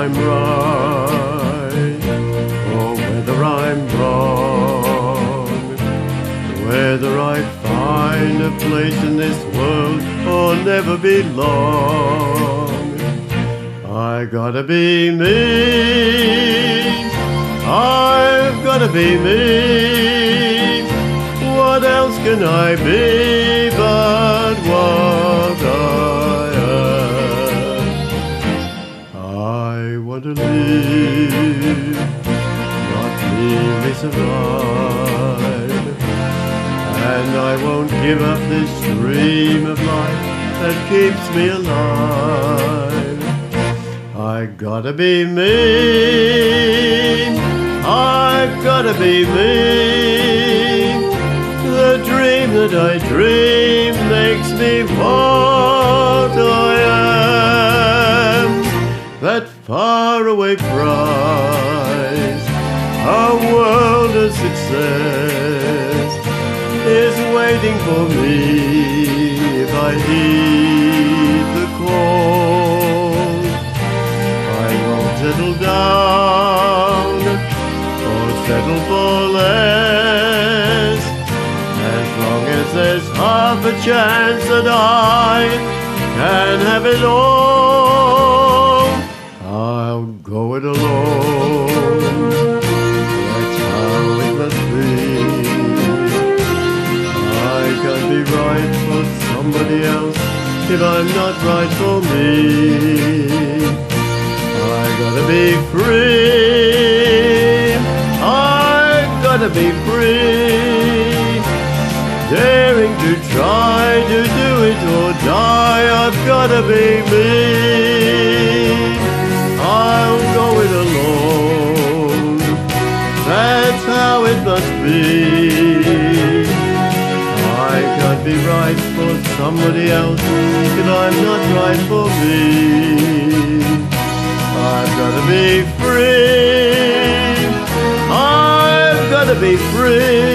I'm right or whether I'm wrong. Whether I find a place in this world or never belong. I gotta be me. I've gotta be me. What else can I be but one? Survive. And I won't give up this dream of life that keeps me alive. I gotta be me. I gotta be me. The dream that I dream makes me what I am. That faraway of success, is waiting for me if I heed the call. I won't settle down or settle for less. As long as there's half a chance that I can have it all, I'll go it alone. If I'm not right for me. I gotta be free. I gotta be free. Daring to try to do it or die. I've gotta be me. I'll go it alone. That's how it must be. Can't be right for somebody else if I'm not right for me. I've gotta be free. I've gotta be free.